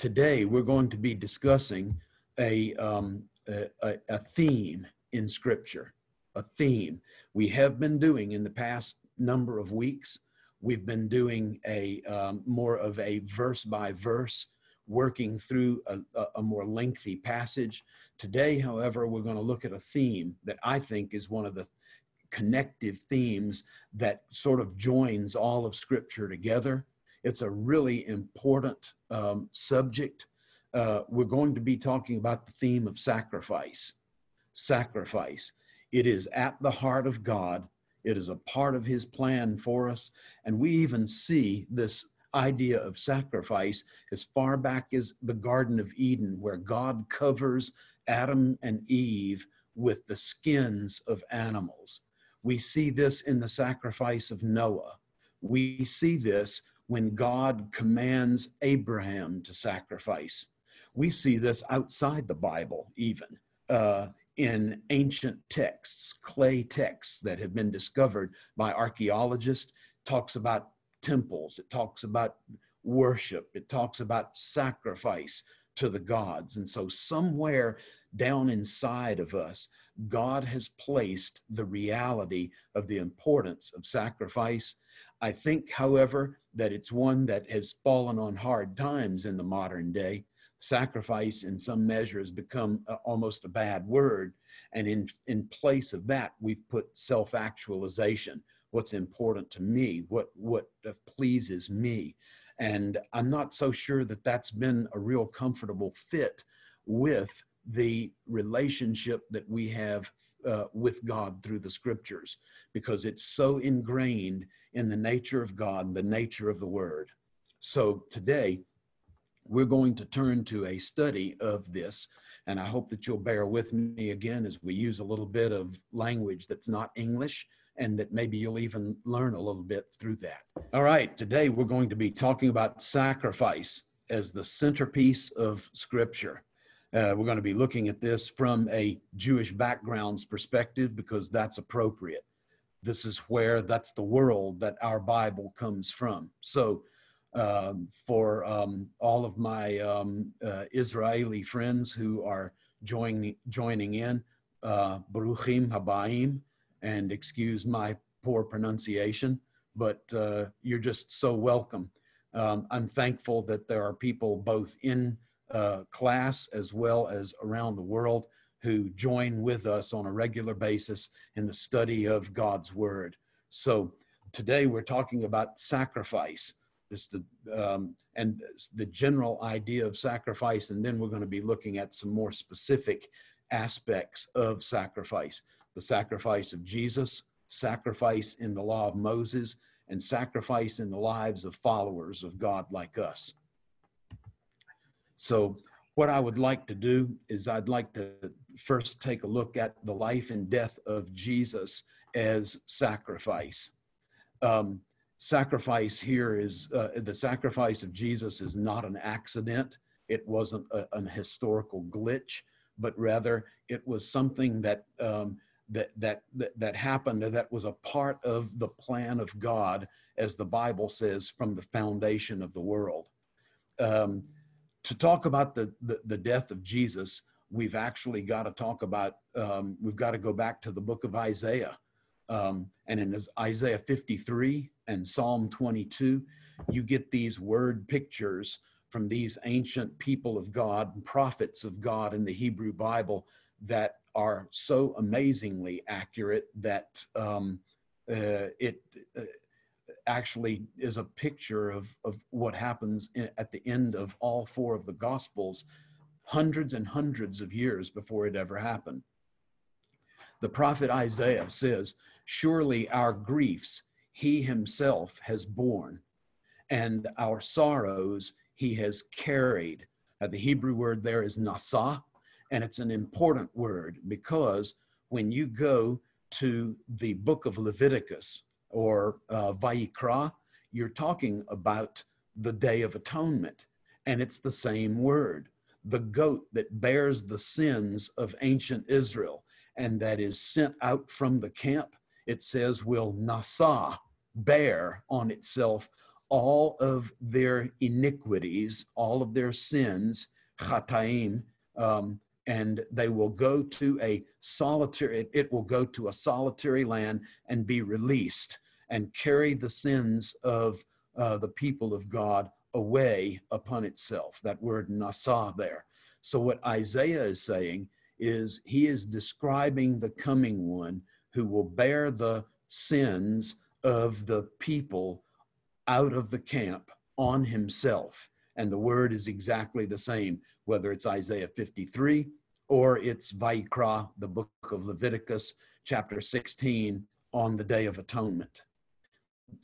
today we're going to be discussing a, um, a, a theme in Scripture, a theme. We have been doing in the past number of weeks, we've been doing a um, more of a verse by verse, working through a, a more lengthy passage. Today, however, we're going to look at a theme that I think is one of the connective themes that sort of joins all of Scripture together. It's a really important um, subject. Uh, we're going to be talking about the theme of sacrifice. Sacrifice. It is at the heart of God. It is a part of His plan for us. And we even see this idea of sacrifice as far back as the Garden of Eden, where God covers Adam and Eve with the skins of animals. We see this in the sacrifice of Noah. We see this when God commands Abraham to sacrifice. We see this outside the Bible, even uh, in ancient texts, clay texts that have been discovered by archaeologists. Talks about temples. It talks about worship. It talks about sacrifice to the gods. And so, somewhere down inside of us, God has placed the reality of the importance of sacrifice. I think, however, that it's one that has fallen on hard times in the modern day. Sacrifice, in some measure, has become a, almost a bad word. And in, in place of that, we've put self actualization what's important to me, what, what pleases me. And I'm not so sure that that's been a real comfortable fit with the relationship that we have uh, with God through the scriptures because it's so ingrained in the nature of God and the nature of the Word. So today, we're going to turn to a study of this, and I hope that you'll bear with me again as we use a little bit of language that's not English and that maybe you'll even learn a little bit through that. All right, today we're going to be talking about sacrifice as the centerpiece of Scripture. Uh, we're going to be looking at this from a Jewish backgrounds perspective because that's appropriate. This is where that's the world that our Bible comes from. So, um, for um, all of my um, uh, Israeli friends who are joining joining in, uh, Baruchim Habaim, and excuse my poor pronunciation, but uh, you're just so welcome. Um, I'm thankful that there are people both in uh, class as well as around the world who join with us on a regular basis in the study of God's Word. So today we're talking about sacrifice. The um, and the general idea of sacrifice, and then we're going to be looking at some more specific aspects of sacrifice: the sacrifice of Jesus, sacrifice in the law of Moses, and sacrifice in the lives of followers of God like us. So, what I would like to do is I'd like to first take a look at the life and death of Jesus as sacrifice. Um, sacrifice here is uh, the sacrifice of Jesus is not an accident. It wasn't a, an historical glitch, but rather it was something that um, that, that that happened that was a part of the plan of God, as the Bible says, from the foundation of the world. Um, to talk about the, the, the death of Jesus, we've actually got to talk about, um, we've got to go back to the book of Isaiah. Um, and in Isaiah 53 and Psalm 22, you get these word pictures from these ancient people of God, and prophets of God in the Hebrew Bible that are so amazingly accurate that um, uh, it uh, actually is a picture of, of what happens in, at the end of all four of the Gospels, hundreds and hundreds of years before it ever happened. The prophet Isaiah says, Surely our griefs he himself has borne, and our sorrows he has carried. Uh, the Hebrew word there is nasa, and it's an important word because when you go to the book of Leviticus, or uh, Vayikra, you're talking about the Day of Atonement. And it's the same word the goat that bears the sins of ancient Israel and that is sent out from the camp, it says, will nasa, bear on itself all of their iniquities, all of their sins, chataim, um, and they will go to a solitary, it, will go to a solitary land and be released and carry the sins of uh, the people of God away upon itself. That word nasa there. So, what Isaiah is saying is he is describing the coming one who will bear the sins of the people out of the camp on himself. And the word is exactly the same, whether it's Isaiah 53 or it's Vayikra, the book of Leviticus, chapter 16, on the Day of Atonement.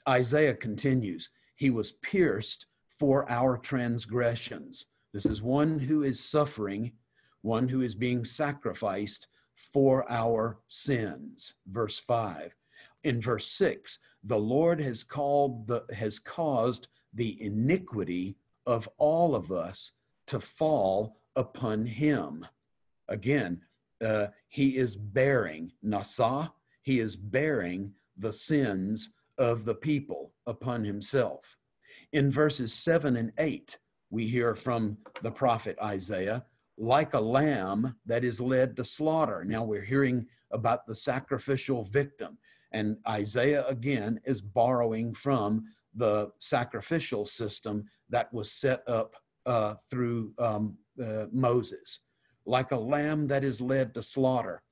Isaiah continues, He was pierced for our transgressions. This is one who is suffering, one who is being sacrificed for our sins. Verse 5. In verse 6, the Lord has called the has caused the iniquity of all of us to fall upon him. Again, uh, he is bearing nasa, he is bearing the sins of the people upon himself. In verses 7 and 8, we hear from the prophet Isaiah, like a lamb that is led to slaughter. Now we're hearing about the sacrificial victim. And Isaiah again is borrowing from the sacrificial system that was set up uh, through um, uh, Moses. Like a lamb that is led to slaughter,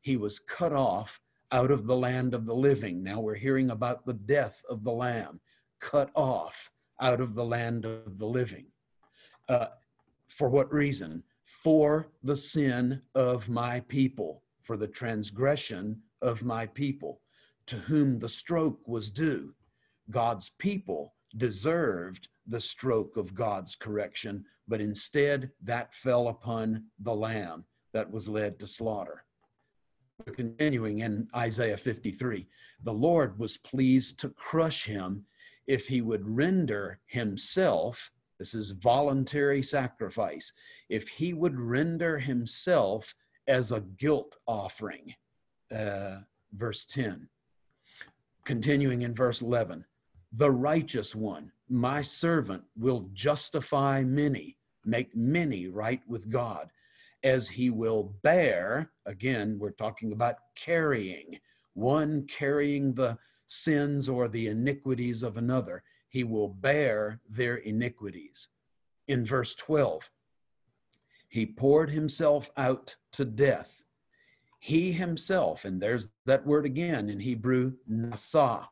he was cut off out of the land of the living. Now we're hearing about the death of the lamb, cut off out of the land of the living. Uh, for what reason? For the sin of my people, for the transgression of my people, to whom the stroke was due. God's people deserved the stroke of God's correction, but instead that fell upon the lamb that was led to slaughter. Continuing in Isaiah 53. The Lord was pleased to crush him if he would render himself, this is voluntary sacrifice, if he would render himself as a guilt offering. Uh, verse 10. Continuing in verse 11, the righteous one, my servant, will justify many, make many right with God, as he will bear, again, we're talking about carrying, one carrying the sins or the iniquities of another. He will bear their iniquities. In verse 12, he poured himself out to death. He himself, and there's that word again in Hebrew, nasa,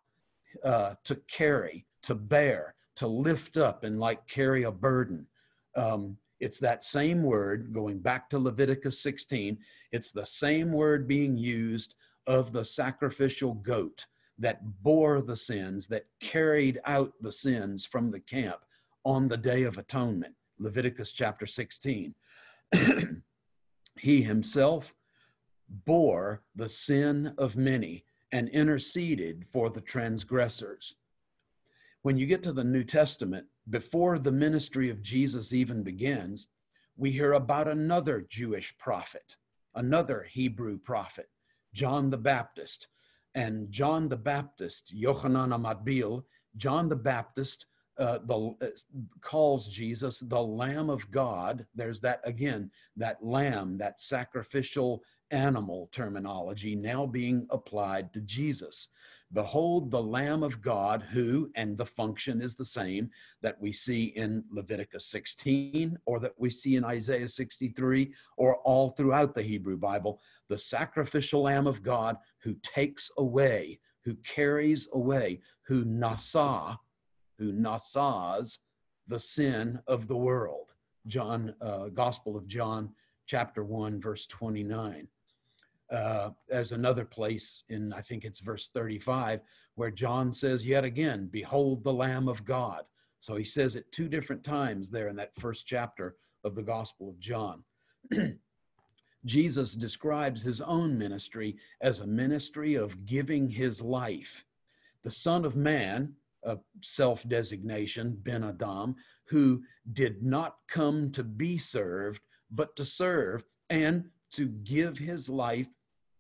uh, to carry, to bear, to lift up, and like carry a burden. Um, it's that same word going back to Leviticus 16. It's the same word being used of the sacrificial goat that bore the sins, that carried out the sins from the camp on the Day of Atonement, Leviticus chapter 16. he himself bore the sin of many and interceded for the transgressors. When you get to the New Testament, before the ministry of Jesus even begins, we hear about another Jewish prophet, another Hebrew prophet, John the Baptist, and John the Baptist, Yochanan HaMatbil, John the Baptist uh, the, uh, calls Jesus the Lamb of God. There's that again, that lamb, that sacrificial animal terminology now being applied to Jesus. Behold the Lamb of God, who, and the function is the same that we see in Leviticus 16 or that we see in Isaiah 63 or all throughout the Hebrew Bible, the sacrificial Lamb of God who takes away, who carries away, who nasa, who nasas the sin of the world. John, uh, Gospel of John, chapter 1, verse 29. Uh, there's another place in, I think it's verse 35, where John says, yet again, behold the Lamb of God. So he says it two different times there in that first chapter of the Gospel of John. Jesus describes his own ministry as a ministry of giving his life. The Son of Man, a self designation, Ben Adam, who did not come to be served, but to serve and to give his life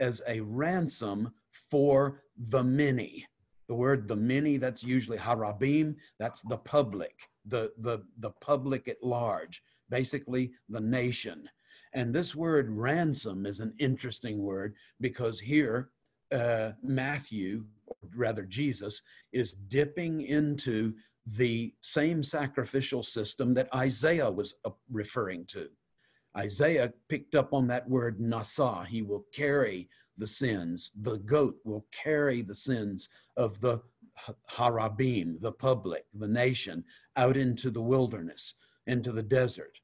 as a ransom for the many. The word the many, that's usually harabim, that's the public, the, the, the public at large, basically the nation. And this word ransom is an interesting word because here uh, Matthew, or rather Jesus, is dipping into the same sacrificial system that Isaiah was uh, referring to. Isaiah picked up on that word nasa. He will carry the sins. The goat will carry the sins of the harabim, the public, the nation, out into the wilderness, into the desert.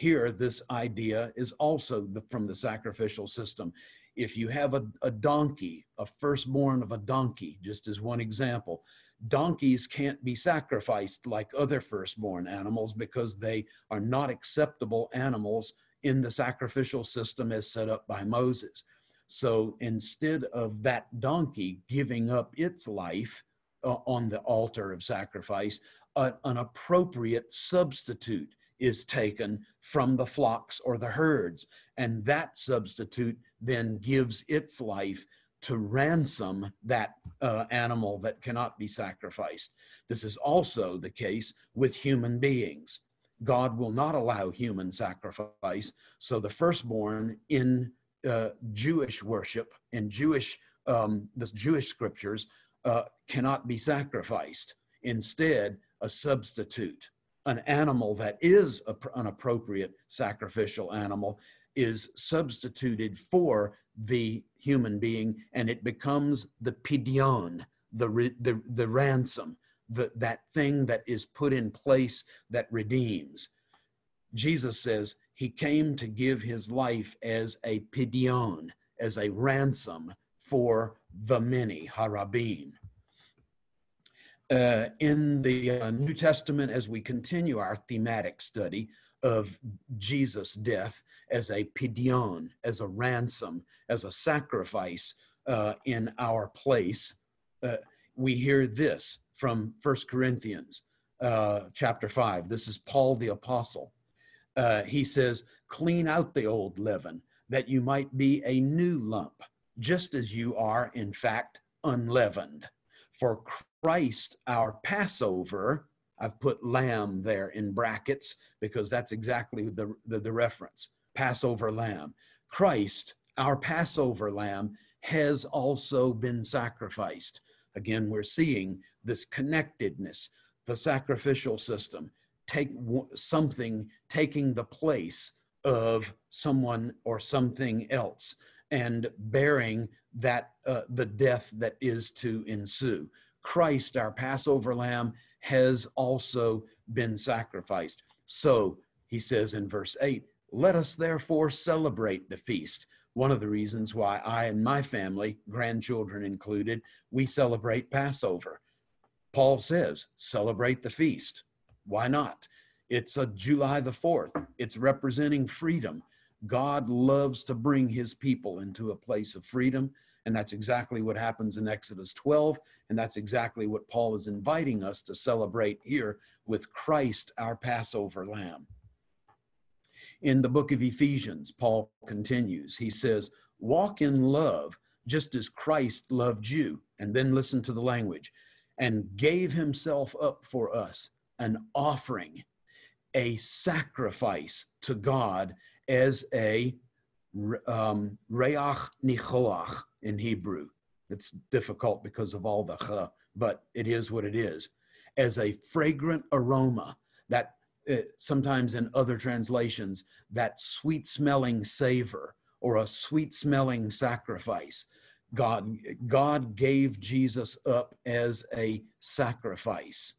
Here, this idea is also the, from the sacrificial system. If you have a, a donkey, a firstborn of a donkey, just as one example, donkeys can't be sacrificed like other firstborn animals because they are not acceptable animals in the sacrificial system as set up by Moses. So instead of that donkey giving up its life uh, on the altar of sacrifice, uh, an appropriate substitute is taken from the flocks or the herds. And that substitute then gives its life to ransom that uh, animal that cannot be sacrificed. This is also the case with human beings. God will not allow human sacrifice. So the firstborn in uh, Jewish worship, in Jewish um, the Jewish scriptures, uh, cannot be sacrificed. Instead, a substitute, an animal that is a, an appropriate sacrificial animal, is substituted for the human being, and it becomes the pidyon, the the the ransom, the, that thing that is put in place that redeems. Jesus says he came to give his life as a pidyon, as a ransom for the many, harabim. Uh, in the uh, New Testament, as we continue our thematic study of Jesus' death as a pidyon, as a ransom, as a sacrifice uh, in our place, uh, we hear this from First Corinthians uh, chapter 5. This is Paul the Apostle. Uh, he says, Clean out the old leaven, that you might be a new lump, just as you are, in fact, unleavened. For Christ, our Passover, I've put lamb there in brackets because that's exactly the, the, the reference Passover lamb. Christ, our Passover lamb, has also been sacrificed. Again, we're seeing this connectedness, the sacrificial system, take something taking the place of someone or something else and bearing that uh, the death that is to ensue. Christ, our Passover lamb, has also been sacrificed. So he says in verse 8, let us therefore celebrate the feast. One of the reasons why I and my family, grandchildren included, we celebrate Passover. Paul says, celebrate the feast. Why not? It's a July the 4th. It's representing freedom. God loves to bring his people into a place of freedom. And that's exactly what happens in Exodus 12. And that's exactly what Paul is inviting us to celebrate here with Christ, our Passover lamb. In the book of Ephesians, Paul continues. He says, Walk in love just as Christ loved you. And then listen to the language and gave himself up for us, an offering, a sacrifice to God as a um, reach nichoach in Hebrew. It's difficult because of all the ch, but it is what it is. As a fragrant aroma that uh, sometimes in other translations, that sweet smelling savor or a sweet smelling sacrifice. God, God gave Jesus up as a sacrifice.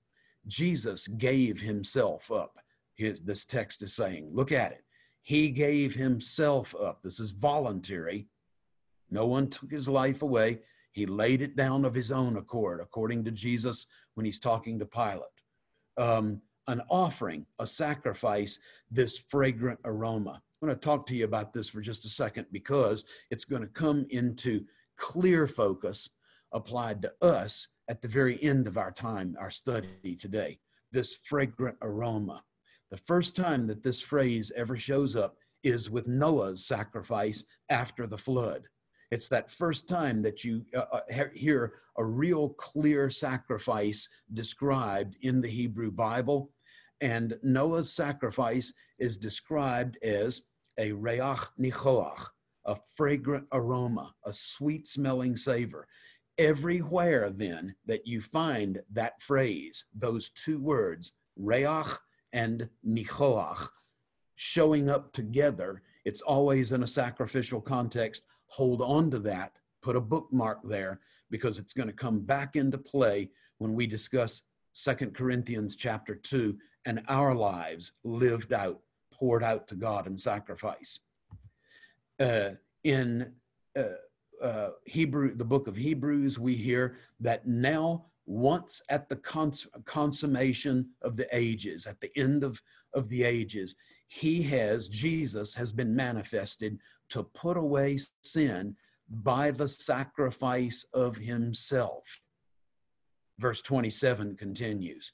Jesus gave himself up. His, this text is saying, look at it. He gave himself up. This is voluntary. No one took his life away. He laid it down of his own accord, according to Jesus when he's talking to Pilate. Um, an offering, a sacrifice, this fragrant aroma. I'm going to talk to you about this for just a second because it's going to come into clear focus applied to us at the very end of our time, our study today. This fragrant aroma. The first time that this phrase ever shows up is with Noah's sacrifice after the flood. It's that first time that you uh, uh, hear a real clear sacrifice described in the Hebrew Bible. And Noah's sacrifice is described as a reach nichoach, a fragrant aroma, a sweet smelling savor. Everywhere, then, that you find that phrase, those two words, reach and nichoach, showing up together, it's always in a sacrificial context. Hold on to that, put a bookmark there, because it's going to come back into play when we discuss Second Corinthians chapter 2 and our lives lived out, poured out to God in sacrifice. Uh, in uh, uh, Hebrew, the book of Hebrews, we hear that now, once at the cons- consummation of the ages, at the end of, of the ages, he has, Jesus has been manifested to put away sin by the sacrifice of himself. Verse 27 continues.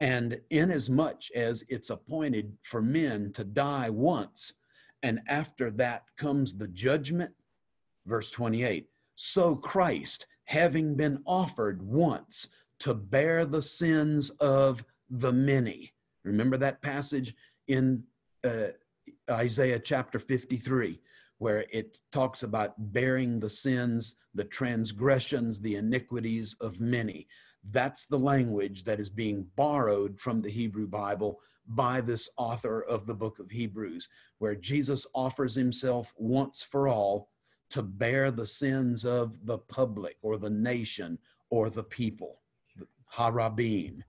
And inasmuch as it's appointed for men to die once, and after that comes the judgment, verse 28 so Christ, having been offered once to bear the sins of the many. Remember that passage in uh, Isaiah chapter 53, where it talks about bearing the sins, the transgressions, the iniquities of many. That's the language that is being borrowed from the Hebrew Bible by this author of the book of Hebrews, where Jesus offers himself once for all to bear the sins of the public or the nation or the people. Harabim.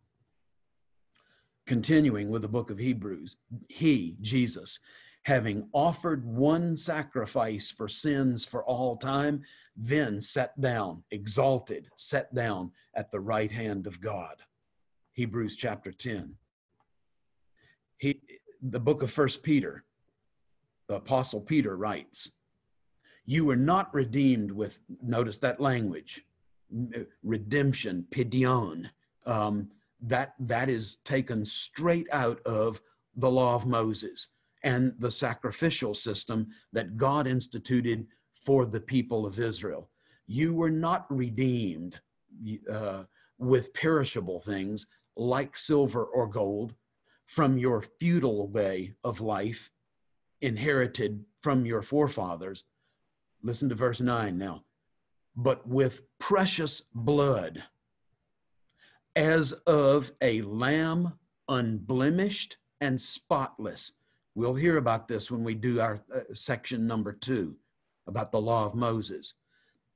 Continuing with the book of Hebrews, he, Jesus, having offered one sacrifice for sins for all time, then sat down, exalted, sat down at the right hand of God. Hebrews chapter 10. He, the book of First Peter, the apostle Peter writes, you were not redeemed with, notice that language, redemption, pidion. Um, that, that is taken straight out of the law of Moses and the sacrificial system that God instituted for the people of Israel. You were not redeemed uh, with perishable things like silver or gold from your futile way of life inherited from your forefathers Listen to verse 9 now. But with precious blood, as of a lamb unblemished and spotless. We'll hear about this when we do our uh, section number two about the law of Moses.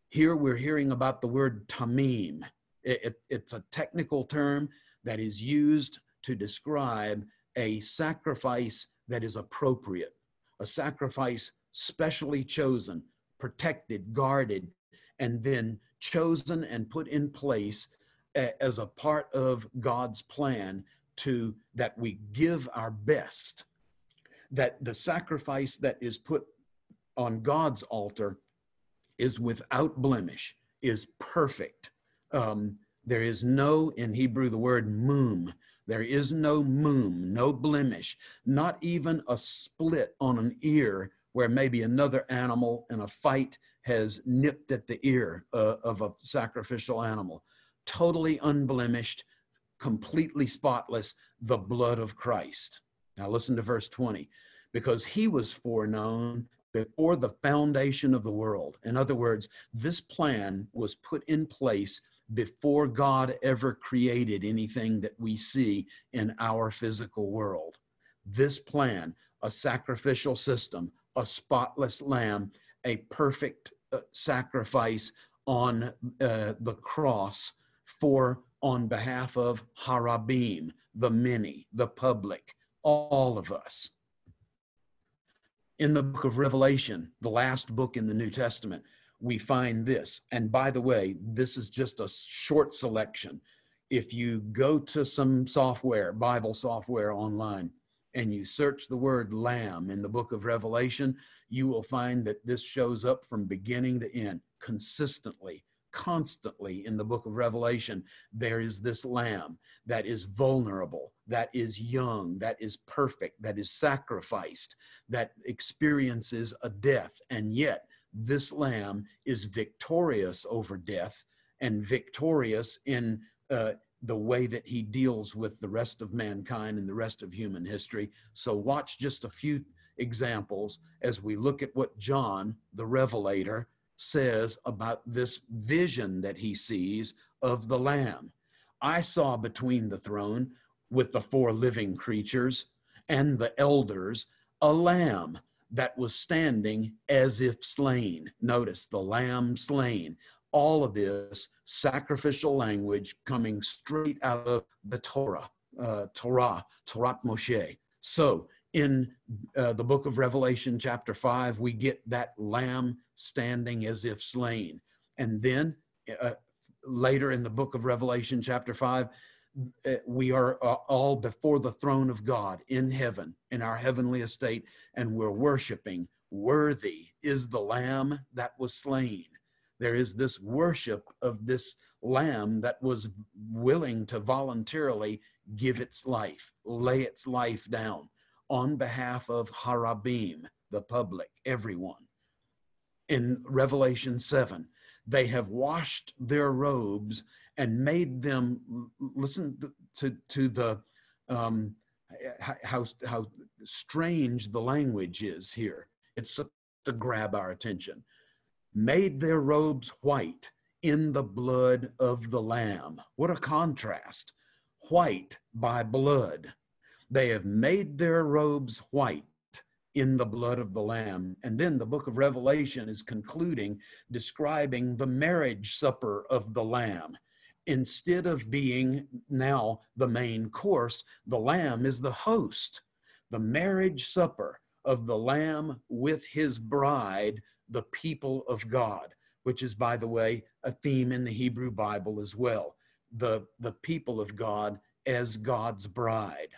Here we're hearing about the word tamim. It, it, it's a technical term that is used to describe a sacrifice that is appropriate, a sacrifice specially chosen protected, guarded, and then chosen and put in place as a part of God's plan to that we give our best, that the sacrifice that is put on God's altar is without blemish, is perfect. Um, there is no, in Hebrew, the word mum. There is no mum, no blemish, not even a split on an ear where maybe another animal in a fight has nipped at the ear uh, of a sacrificial animal. Totally unblemished, completely spotless, the blood of Christ. Now listen to verse 20. Because he was foreknown before the foundation of the world. In other words, this plan was put in place before God ever created anything that we see in our physical world. This plan, a sacrificial system, a spotless lamb, a perfect uh, sacrifice on uh, the cross for on behalf of harabim, the many, the public, all of us. In the book of Revelation, the last book in the New Testament, we find this. And by the way, this is just a short selection. If you go to some software, Bible software online, and you search the word lamb in the book of Revelation, you will find that this shows up from beginning to end consistently, constantly in the book of Revelation. There is this lamb that is vulnerable, that is young, that is perfect, that is sacrificed, that experiences a death, and yet this lamb is victorious over death and victorious in uh, the way that he deals with the rest of mankind and the rest of human history. So, watch just a few examples as we look at what John, the Revelator, says about this vision that he sees of the Lamb. I saw between the throne with the four living creatures and the elders a lamb that was standing as if slain. Notice the lamb slain. All of this sacrificial language coming straight out of the Torah, uh, Torah, Torah Moshe. So in uh, the book of Revelation, chapter 5, we get that lamb standing as if slain. And then uh, later in the book of Revelation, chapter 5, uh, we are uh, all before the throne of God in heaven, in our heavenly estate, and we're worshiping. Worthy is the lamb that was slain. There is this worship of this lamb that was willing to voluntarily give its life, lay its life down on behalf of Harabim, the public, everyone. In Revelation 7, they have washed their robes and made them listen to, to the um, how, how strange the language is here. It's to grab our attention. Made their robes white in the blood of the Lamb. What a contrast. White by blood. They have made their robes white in the blood of the Lamb. And then the book of Revelation is concluding, describing the marriage supper of the Lamb. Instead of being now the main course, the Lamb is the host. The marriage supper of the Lamb with his bride, the people of God, which is, by the way, a theme in the Hebrew Bible as well. The, the people of God as God's bride.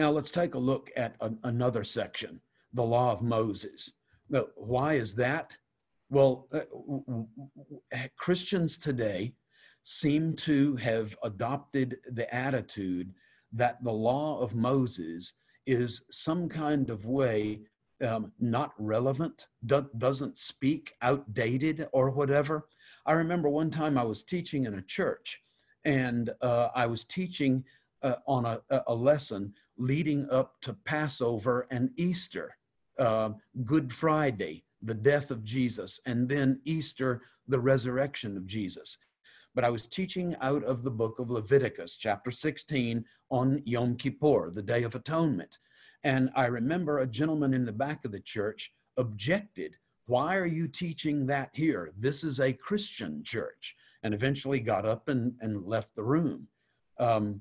Now let's take a look at another section, the law of Moses. Now, why is that? Well, uh, Christians today seem to have adopted the attitude that the law of Moses is some kind of way um, not relevant, do, doesn't speak, outdated, or whatever. I remember one time I was teaching in a church, and uh, I was teaching uh, on a, a lesson leading up to Passover and Easter, uh, Good Friday, the death of Jesus, and then Easter, the resurrection of Jesus. But I was teaching out of the book of Leviticus, chapter 16, on Yom Kippur, the Day of Atonement. And I remember a gentleman in the back of the church objected. Why are you teaching that here? This is a Christian church. And eventually got up and, and left the room. Um,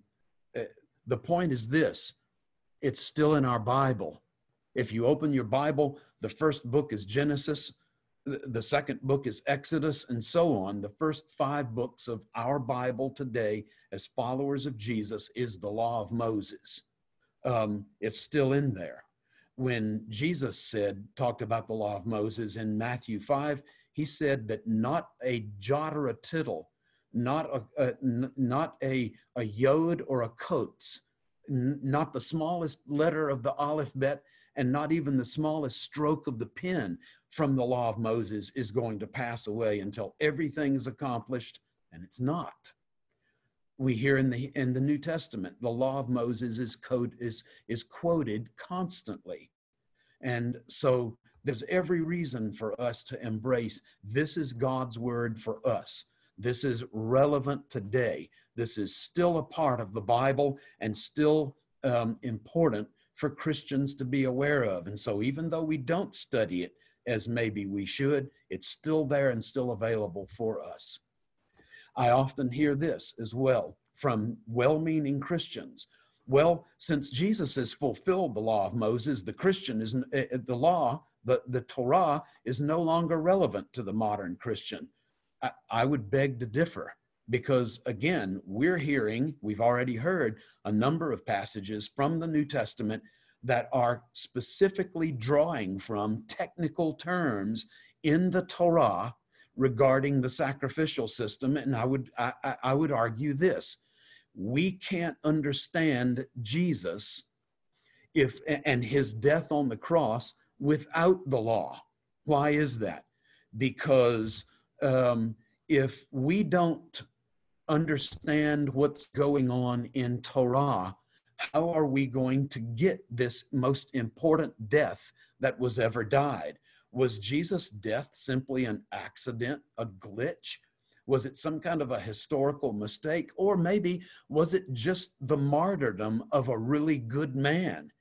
eh, the point is this it's still in our Bible. If you open your Bible, the first book is Genesis, the second book is Exodus, and so on. The first five books of our Bible today, as followers of Jesus, is the law of Moses. Um, it's still in there. When Jesus said, talked about the law of Moses in Matthew 5, he said that not a jot or a tittle, not a, a not a, a yod or a kotz not the smallest letter of the alphabet and not even the smallest stroke of the pen from the law of Moses is going to pass away until everything is accomplished, and it's not. We hear in the in the New Testament, the law of Moses is code is is quoted constantly. And so there's every reason for us to embrace this is God's word for us. This is relevant today. This is still a part of the Bible and still um, important for Christians to be aware of. And so, even though we don't study it as maybe we should, it's still there and still available for us. I often hear this as well from well meaning Christians. Well, since Jesus has fulfilled the law of Moses, the Christian is uh, the law, the, the Torah is no longer relevant to the modern Christian. I, I would beg to differ because again, we're hearing, we've already heard a number of passages from the New Testament that are specifically drawing from technical terms in the Torah regarding the sacrificial system. And I would, I, I would argue this we can't understand Jesus if and his death on the cross without the law Why is that? Because um, if we don't understand what's going on in Torah, how are we going to get this most important death that was ever died? Was Jesus' death simply an accident, a glitch? Was it some kind of a historical mistake? Or maybe was it just the martyrdom of a really good man?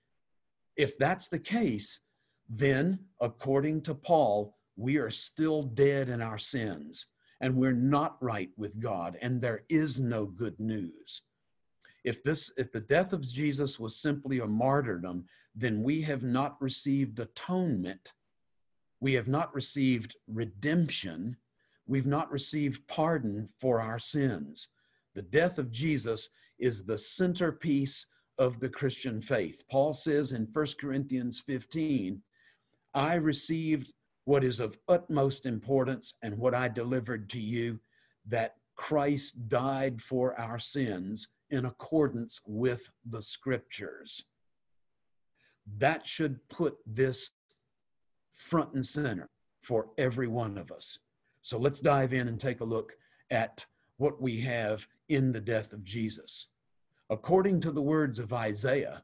If that's the case, then according to Paul, we are still dead in our sins and we're not right with God and there is no good news. If this if the death of jesus was simply a martyrdom then we have not received atonement. We have not received redemption. We've not received pardon for our sins. The death of jesus is the centerpiece of the christian faith. Paul says in 1 corinthians 15 i received what is of utmost importance and what i delivered to you that christ died for our sins in accordance with the scriptures. That should put this front and center for every one of us. So let's dive in and take a look at what we have in the death of Jesus. According to the words of Isaiah,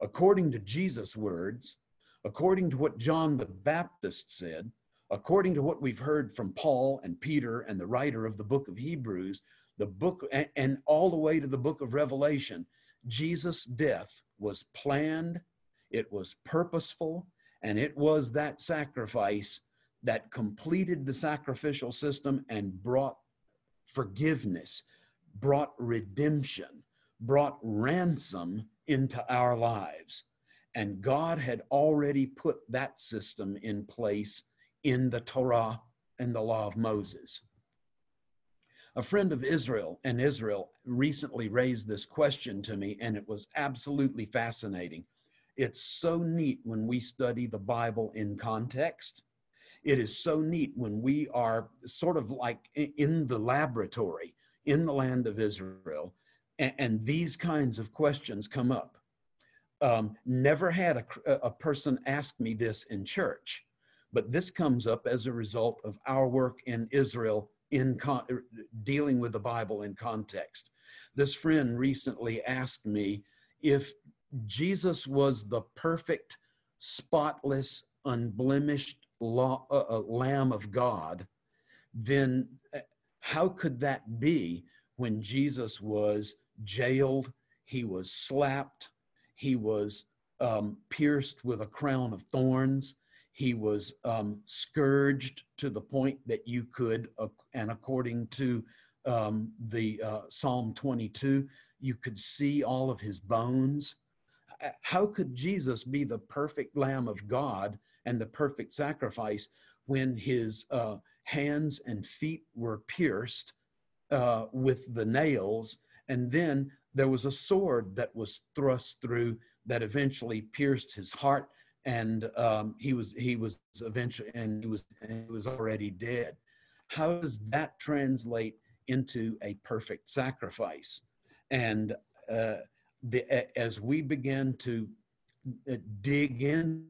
according to Jesus' words, according to what John the Baptist said, according to what we've heard from Paul and Peter and the writer of the book of Hebrews, the book and all the way to the book of Revelation, Jesus' death was planned, it was purposeful, and it was that sacrifice that completed the sacrificial system and brought forgiveness, brought redemption, brought ransom into our lives. And God had already put that system in place in the Torah and the law of Moses. A friend of Israel and Israel recently raised this question to me, and it was absolutely fascinating. It's so neat when we study the Bible in context. It is so neat when we are sort of like in the laboratory in the land of Israel, and, these kinds of questions come up. Um, never had a, a person ask me this in church, but this comes up as a result of our work in Israel in er, dealing with the Bible in context. This friend recently asked me if Jesus was the perfect, spotless, unblemished law, uh, uh, Lamb of God, then uh, how could that be when Jesus was jailed, he was slapped, he was um, pierced with a crown of thorns, he was um, scourged to the point that you could, uh, and according to um, the uh, Psalm 22, you could see all of his bones. How could Jesus be the perfect Lamb of God and the perfect sacrifice when his uh, hands and feet were pierced uh, with the nails, and then there was a sword that was thrust through that eventually pierced his heart and um, he was he was eventually and he was and he was already dead. How does that translate into a perfect sacrifice? And uh, the, as we begin to uh, dig in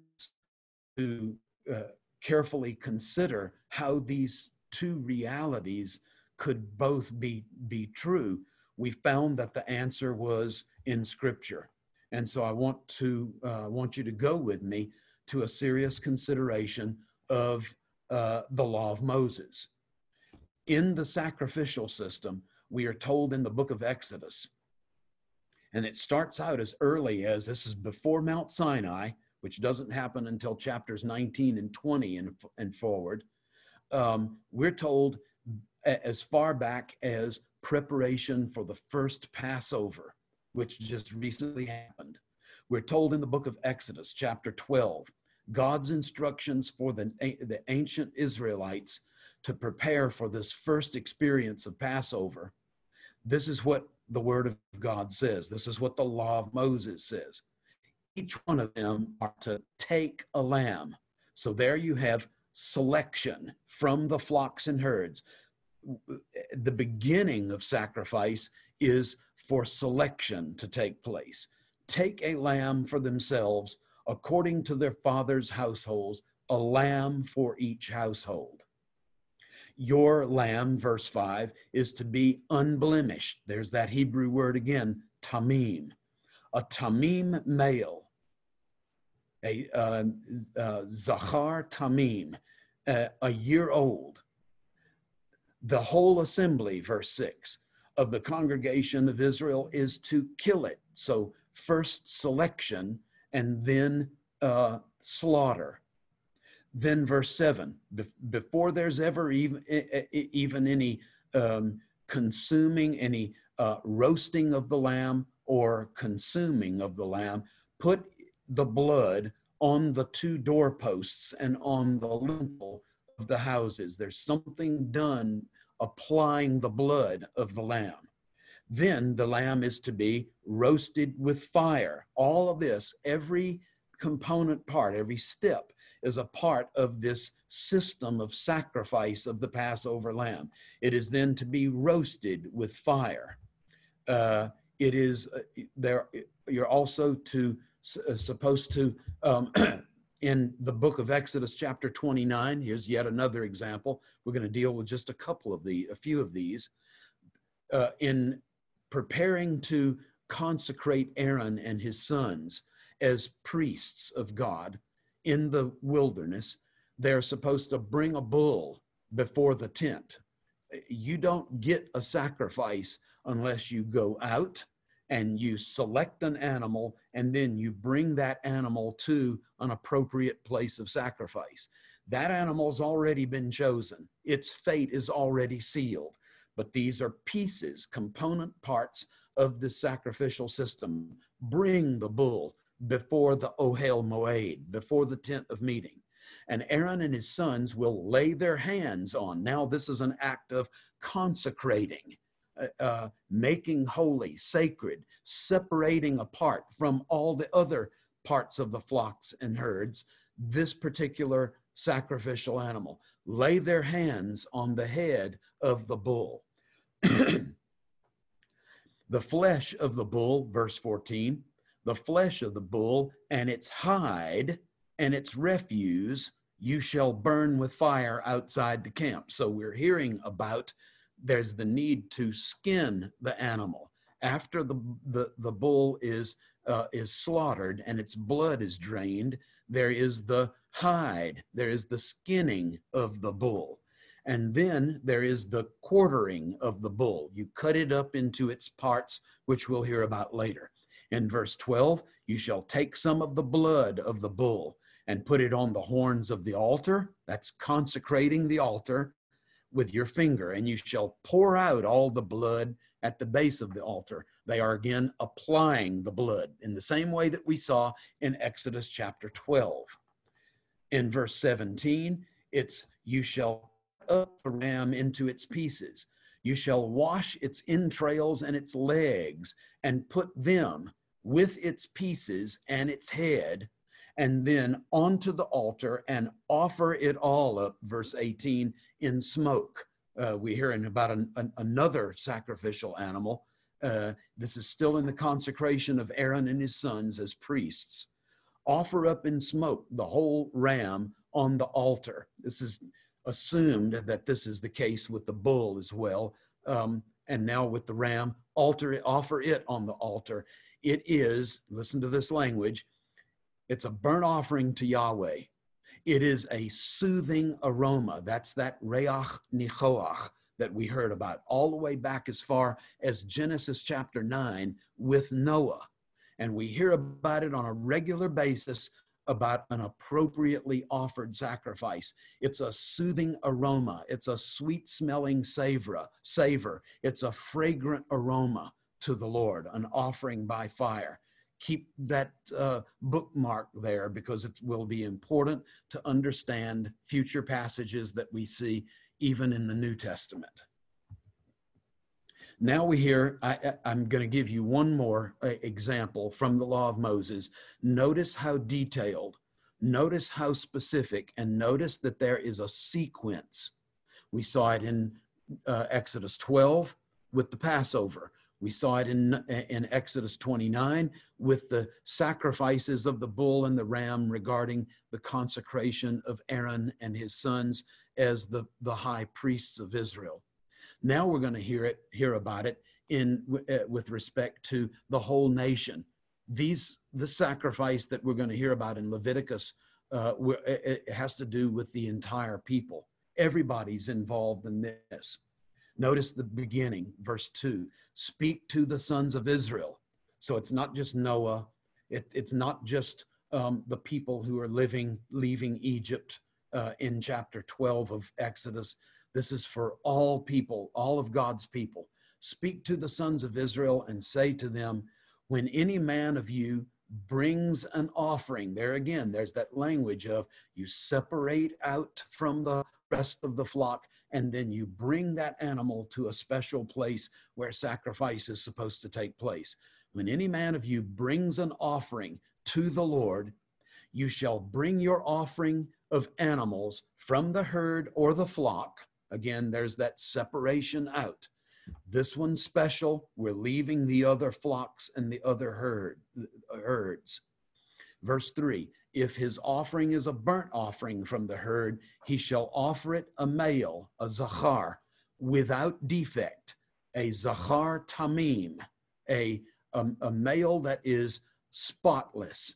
to uh, carefully consider how these two realities could both be be true, we found that the answer was in Scripture. And so I want to uh, want you to go with me to a serious consideration of uh, the law of Moses. In the sacrificial system, we are told in the book of Exodus, and it starts out as early as this is before Mount Sinai, which doesn't happen until chapters 19 and 20 and, and forward. Um, we're told as far back as preparation for the first Passover which just recently happened. We're told in the book of Exodus, chapter 12, God's instructions for the, the ancient Israelites to prepare for this first experience of Passover. This is what the Word of God says. This is what the law of Moses says. Each one of them are to take a lamb. So there you have selection from the flocks and herds. The beginning of sacrifice is for selection to take place. Take a lamb for themselves according to their father's households a lamb for each household. Your lamb, verse 5, is to be unblemished. There's that Hebrew word again, tamim. A tamim male, a uh, uh, zachar tamim, uh, a year old. The whole assembly, verse 6, of the congregation of Israel is to kill it. So, first selection and then uh, slaughter. Then, verse 7 before there's ever even, even any um, consuming, any uh, roasting of the lamb or consuming of the lamb, put the blood on the two doorposts and on the lintel of the houses. There's something done applying the blood of the lamb. Then the lamb is to be roasted with fire. All of this, every component part, every step is a part of this system of sacrifice of the Passover lamb. It is then to be roasted with fire. Uh, it is uh, there. You're also to uh, supposed to um, in the book of Exodus, chapter 29. Here's yet another example. We're going to deal with just a couple of the, a few of these. Uh, in preparing to consecrate Aaron and his sons as priests of God in the wilderness, they're supposed to bring a bull before the tent. You don't get a sacrifice unless you go out and you select an animal and then you bring that animal to an appropriate place of sacrifice. That animal's already been chosen, its fate is already sealed. But these are pieces, component parts of the sacrificial system. Bring the bull before the Ohel Moed, before the tent of meeting. And Aaron and his sons will lay their hands on. Now, this is an act of consecrating uh, uh, making holy, sacred, separating apart from all the other parts of the flocks and herds this particular sacrificial animal. Lay their hands on the head of the bull. the flesh of the bull, verse 14, the flesh of the bull and its hide and its refuse you shall burn with fire outside the camp. So we're hearing about there's the need to skin the animal. After the the, the bull is uh, is slaughtered and its blood is drained there is the hide there is the skinning of the bull. And then there is the quartering of the bull. You cut it up into its parts which we'll hear about later. In verse 12 you shall take some of the blood of the bull and put it on the horns of the altar. That's consecrating the altar with your finger, and you shall pour out all the blood at the base of the altar. They are again applying the blood in the same way that we saw in Exodus chapter 12. In verse 17, it's you shall up the ram into its pieces. You shall wash its entrails and its legs and put them with its pieces and its head and then onto the altar and offer it all up, verse 18, in smoke. Uh, we hear about an, an, another sacrificial animal. Uh, this is still in the consecration of Aaron and his sons as priests. Offer up in smoke the whole ram on the altar. This is assumed that this is the case with the bull as well. Um, and now with the ram, altar offer it on the altar. It is, listen to this language, it's a burnt offering to Yahweh. It is a soothing aroma. That's that reach nichoach that we heard about all the way back as far as Genesis chapter 9 with Noah. And we hear about it on a regular basis about an appropriately offered sacrifice. It's a soothing aroma. It's a sweet smelling savor, savor. It's a fragrant aroma to the Lord, an offering by fire keep that uh, bookmark there because it will be important to understand future passages that we see even in the New Testament. Now we hear, I, am going to give you one more uh, example from the Law of Moses. Notice how detailed, notice how specific, and notice that there is a sequence. We saw it in uh, Exodus 12 with the Passover. We saw it in, in Exodus 29 with the sacrifices of the bull and the ram regarding the consecration of Aaron and his sons as the, the high priests of Israel. Now we're going to hear it, hear about it in uh, with respect to the whole nation. These the sacrifice that we're going to hear about in Leviticus uh, it has to do with the entire people. Everybody's involved in this. Notice the beginning, verse 2 speak to the sons of Israel. So it's not just Noah, it, it's not just um, the people who are living, leaving Egypt uh, in chapter 12 of Exodus. This is for all people, all of God's people. Speak to the sons of Israel and say to them, When any man of you brings an offering, there again, there's that language of you separate out from the rest of the flock and then you bring that animal to a special place where sacrifice is supposed to take place. When any man of you brings an offering to the Lord, you shall bring your offering of animals from the herd or the flock. Again, there's that separation out. This one's special. We're leaving the other flocks and the other herd, herds. Verse 3 if his offering is a burnt offering from the herd, he shall offer it a male, a zachar, without defect, a zachar tamim, a, a, a male that is spotless,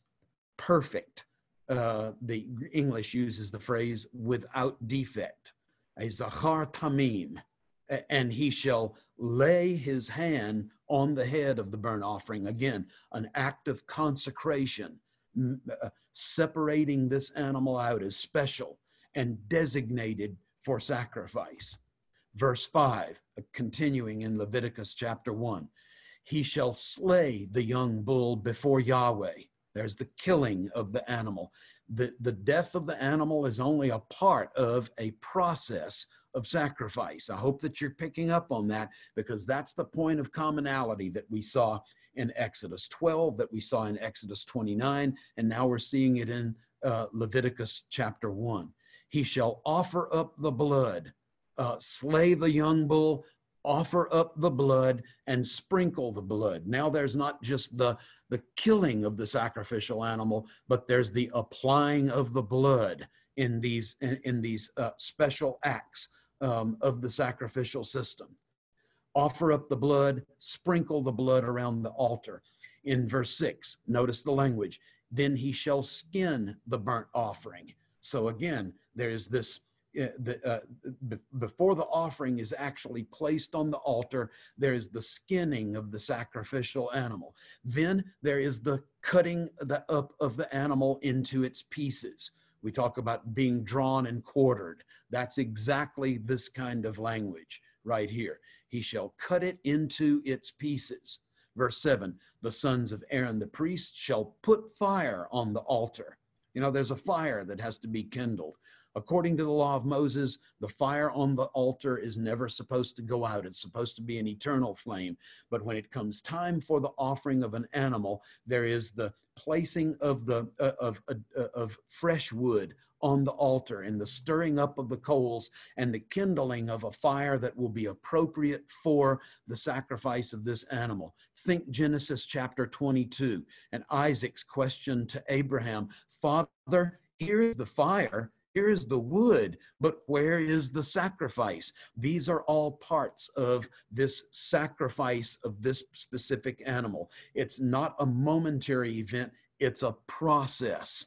perfect. Uh, the English uses the phrase without defect, a zachar tamim, and he shall lay his hand on the head of the burnt offering. Again, an act of consecration uh, separating this animal out as special and designated for sacrifice. Verse 5, uh, continuing in Leviticus chapter 1 He shall slay the young bull before Yahweh. There's the killing of the animal. The, the death of the animal is only a part of a process of sacrifice. I hope that you're picking up on that because that's the point of commonality that we saw in Exodus 12, that we saw in Exodus 29, and now we're seeing it in uh, Leviticus chapter 1. He shall offer up the blood, uh, slay the young bull, offer up the blood, and sprinkle the blood. Now there's not just the, the killing of the sacrificial animal, but there's the applying of the blood in these, in, in these uh, special acts um, of the sacrificial system offer up the blood, sprinkle the blood around the altar. In verse 6, notice the language. Then he shall skin the burnt offering. So again, there's this uh, the, uh, b- before the offering is actually placed on the altar, there is the skinning of the sacrificial animal. Then there is the cutting the, up of the animal into its pieces. We talk about being drawn and quartered. That's exactly this kind of language right here. He shall cut it into its pieces. Verse 7 The sons of Aaron the priest shall put fire on the altar. You know, there's a fire that has to be kindled. According to the law of Moses, the fire on the altar is never supposed to go out. It's supposed to be an eternal flame. But when it comes time for the offering of an animal, there is the placing of the uh, of uh, of fresh wood on the altar and the stirring up of the coals and the kindling of a fire that will be appropriate for the sacrifice of this animal. Think Genesis chapter 22 and Isaac's question to Abraham Father, here is the fire. Here is the wood, but where is the sacrifice? These are all parts of this sacrifice of this specific animal. It's not a momentary event, it's a process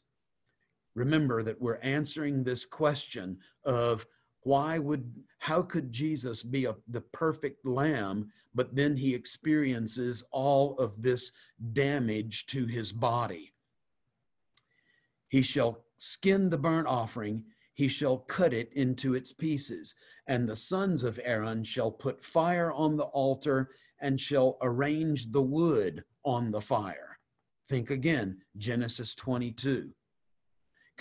remember that we're answering this question of why would how could jesus be a, the perfect lamb but then he experiences all of this damage to his body? He shall skin the burnt offering he shall cut it into its pieces and the sons of aaron shall put fire on the altar and shall arrange the wood on the fire. Think again genesis 22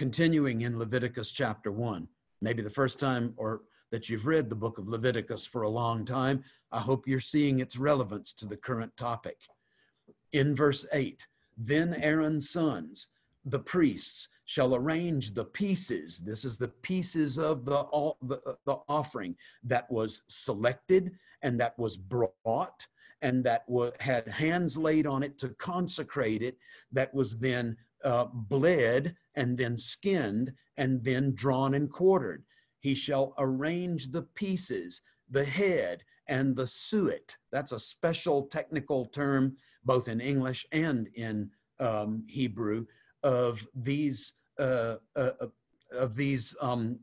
continuing in Leviticus chapter 1. Maybe the first time or that you've read the book of Leviticus for a long time. I hope you're seeing its relevance to the current topic. In verse 8, then Aaron's sons, the priests, shall arrange the pieces. This is the pieces of the, the, the offering that was selected and that was brought and that had hands laid on it to consecrate it, that was then uh, bled and then skinned and then drawn and quartered. He shall arrange the pieces, the head, and the suet. That's a special technical term, both in English and in um, Hebrew, of these uh, uh, uh of these um,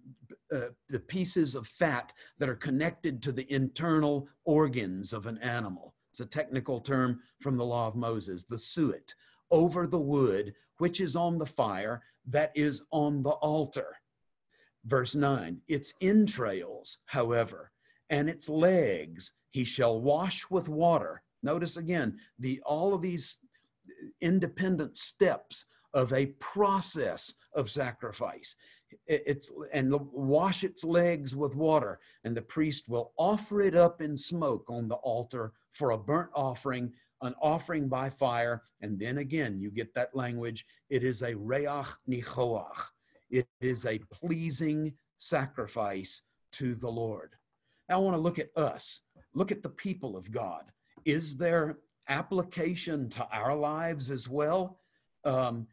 uh, the pieces of fat that are connected to the internal organs of an animal. It's a technical term from the law of Moses, the suet, over the wood which is on the fire that is on the altar. Verse 9, its entrails, however, and its legs he shall wash with water. Notice again, the all of these independent steps of a process of sacrifice. It's and wash its legs with water, and the priest will offer it up in smoke on the altar for a burnt offering, an offering by fire, and then again you get that language. It is a reach nichoach. It is a pleasing sacrifice to the Lord. Now I want to look at us. Look at the people of God. Is there application to our lives as well? Um,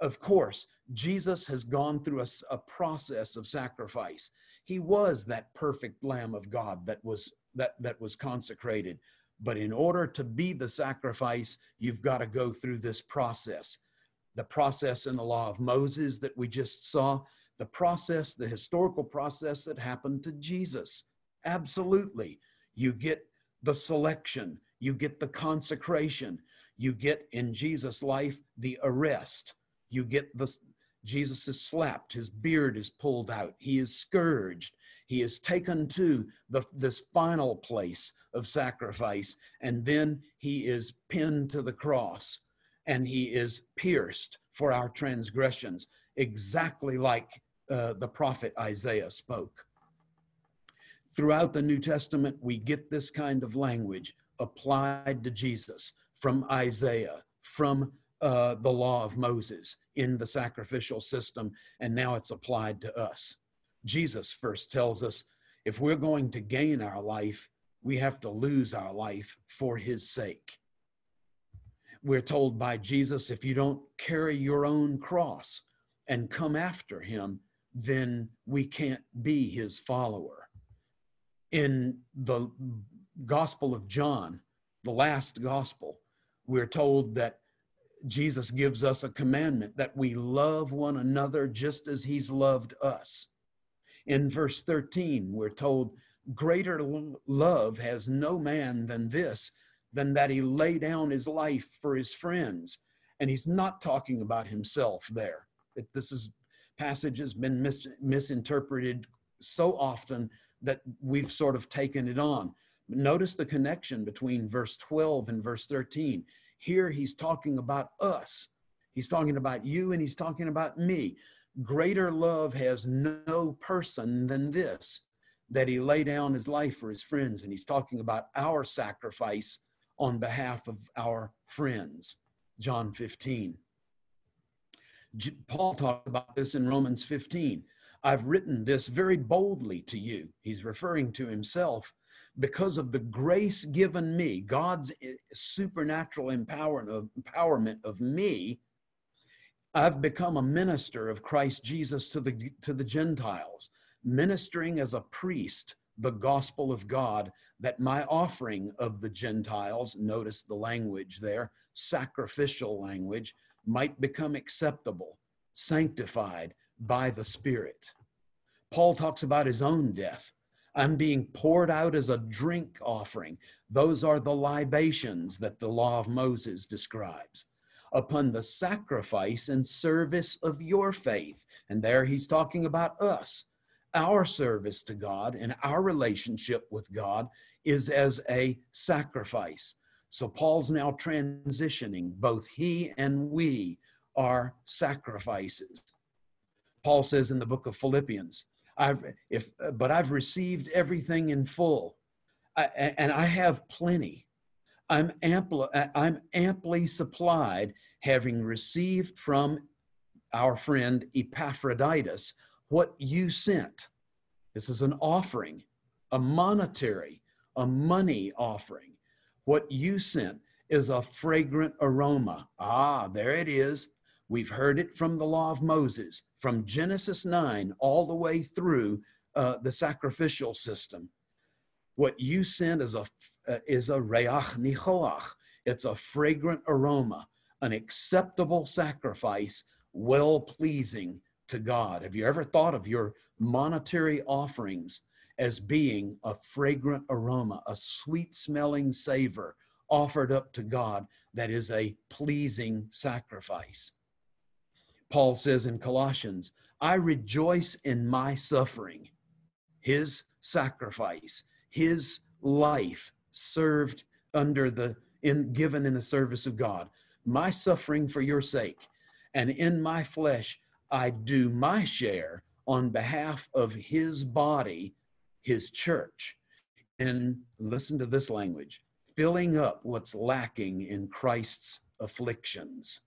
of course, Jesus has gone through a, a, process of sacrifice. He was that perfect Lamb of God that was that that was consecrated. But in order to be the sacrifice, you've got to go through this process. The process in the law of Moses that we just saw, the process, the historical process that happened to Jesus. Absolutely. You get the selection, you get the consecration, you get in Jesus' life the arrest you get the Jesus is slapped, his beard is pulled out, he is scourged, he is taken to the, this final place of sacrifice, and then he is pinned to the cross and he is pierced for our transgressions, exactly like uh, the prophet Isaiah spoke. Throughout the New Testament, we get this kind of language applied to Jesus from Isaiah, from uh, the law of Moses in the sacrificial system, and now it's applied to us. Jesus first tells us if we're going to gain our life, we have to lose our life for his sake. We're told by Jesus if you don't carry your own cross and come after him, then we can't be his follower. In the Gospel of John, the last gospel, we're told that Jesus gives us a commandment that we love one another just as he's loved us. In verse 13, we're told, Greater love has no man than this, than that he lay down his life for his friends. And he's not talking about himself there. This is passage has been mis- misinterpreted so often that we've sort of taken it on. Notice the connection between verse 12 and verse 13. Here he's talking about us. He's talking about you and he's talking about me. Greater love has no person than this, that he lay down his life for his friends. And he's talking about our sacrifice on behalf of our friends. John 15. Paul talked about this in Romans 15. I've written this very boldly to you. He's referring to himself because of the grace given me, God's eh, supernatural empowerment of me, I've become a minister of Christ Jesus to the, to the Gentiles, ministering as a priest the gospel of God, that my offering of the Gentiles, notice the language there, sacrificial language, might become acceptable, sanctified by the Spirit. Paul talks about his own death I'm being poured out as a drink offering. Those are the libations that the law of Moses describes upon the sacrifice and service of your faith. And there he's talking about us. Our service to God and our relationship with God is as a sacrifice. So Paul's now transitioning. Both he and we are sacrifices. Paul says in the book of Philippians, I've if but I've received everything in full, I, and I have plenty. I'm ample. I'm amply supplied, having received from our friend Epaphroditus what you sent. This is an offering, a monetary, a money offering. What you sent is a fragrant aroma. Ah, there it is. We've heard it from the law of Moses, from Genesis 9 all the way through uh, the sacrificial system. What you send is a uh, is a reach nichoach. It's a fragrant aroma, an acceptable sacrifice, well pleasing to God. Have you ever thought of your monetary offerings as being a fragrant aroma, a sweet smelling savor offered up to God that is a pleasing sacrifice? Paul says in Colossians, I rejoice in my suffering. His sacrifice, his life served under the in given in the service of God. My suffering for your sake, and in my flesh I do my share on behalf of his body, his church. And listen to this language filling up what's lacking in Christ's afflictions.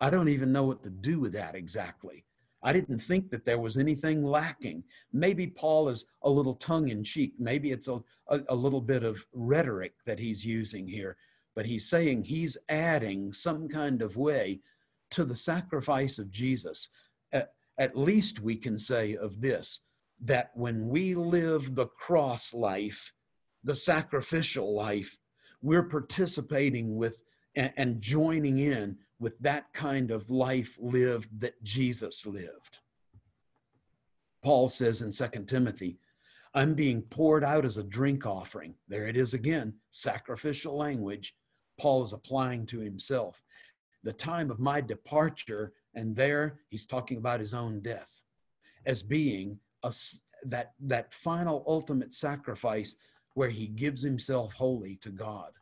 I don't even know what to do with that exactly. I didn't think that there was anything lacking. Maybe Paul is a little tongue in cheek. Maybe it's a, a, a, little bit of rhetoric that he's using here, but he's saying he's adding some kind of way to the sacrifice of Jesus. At, at least we can say of this that when we live the cross life, the sacrificial life, we're participating with and, and joining in with that kind of life lived that Jesus lived. Paul says in Second Timothy, I'm being poured out as a drink offering. There it is again, sacrificial language Paul is applying to himself. The time of my departure, and there he's talking about his own death as being a, that, that final ultimate sacrifice where he gives himself wholly to God.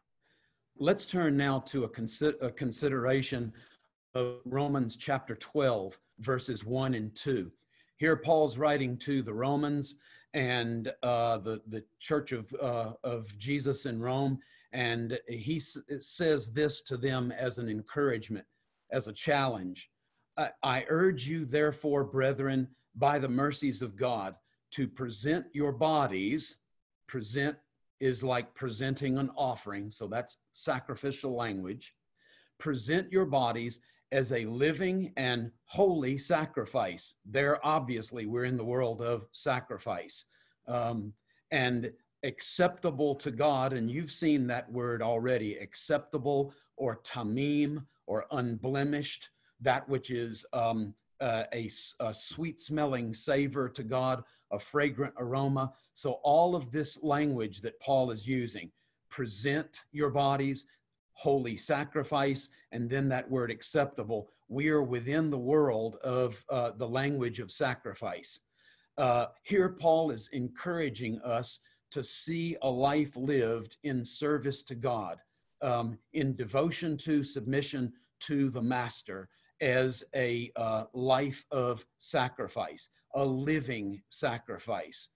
Let's turn now to a, a consideration of Romans chapter 12, verses 1 and 2. Here, Paul's writing to the Romans and uh, the, the church of, uh, of Jesus in Rome, and he s- says this to them as an encouragement, as a challenge. I, I urge you, therefore, brethren, by the mercies of God, to present your bodies, present is like presenting an offering. So that's sacrificial language. Present your bodies as a living and holy sacrifice. There, obviously, we're in the world of sacrifice um, and acceptable to God. And you've seen that word already acceptable or tamim or unblemished, that which is um, uh, a, a sweet smelling savor to God, a fragrant aroma. So, all of this language that Paul is using present your bodies, holy sacrifice, and then that word acceptable. We are within the world of uh, the language of sacrifice. Uh, here, Paul is encouraging us to see a life lived in service to God, um, in devotion to, submission to the Master, as a uh, life of sacrifice, a living sacrifice.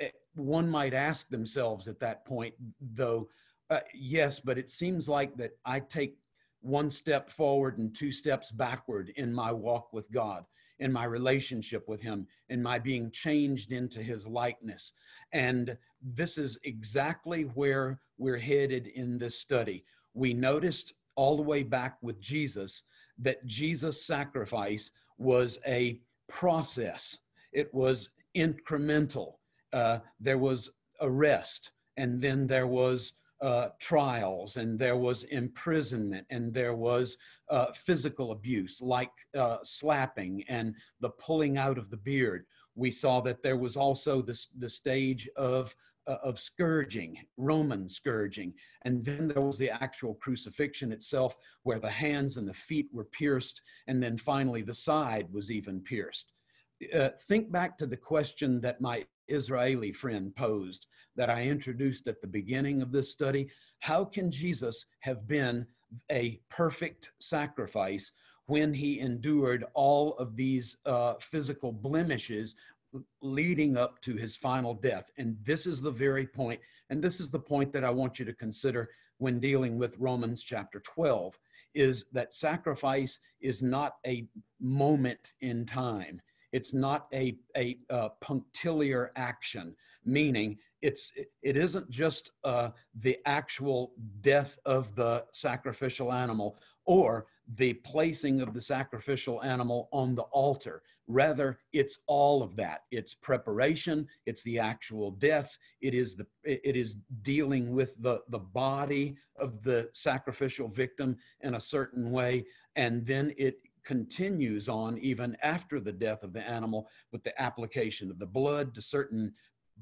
Eh, one might ask themselves at that point, though, uh, yes, but it seems like that I take one step forward and two steps backward in my walk with God, in my relationship with Him, in my being changed into His likeness. And this is exactly where we're headed in this study. We noticed all the way back with Jesus that Jesus' sacrifice was a process, it was incremental. Uh, there was arrest, and then there was uh, trials, and there was imprisonment, and there was uh, physical abuse like uh, slapping and the pulling out of the beard. We saw that there was also this, the stage of of scourging, Roman scourging. And then there was the actual crucifixion itself, where the hands and the feet were pierced, and then finally the side was even pierced. Uh, think back to the question that my Israeli friend posed that I introduced at the beginning of this study. How can Jesus have been a perfect sacrifice when he endured all of these uh, physical blemishes leading up to his final death. And this is the very point, and this is the point that I want you to consider when dealing with Romans chapter 12 is that sacrifice is not a moment in time. It's not a, a, a punctiliar action, meaning it's it isn't just uh, the actual death of the sacrificial animal or the placing of the sacrificial animal on the altar rather it's all of that. It's preparation it's the actual death it is the it is dealing with the the body of the sacrificial victim in a certain way and then it continues on even after the death of the animal with the application of the blood to certain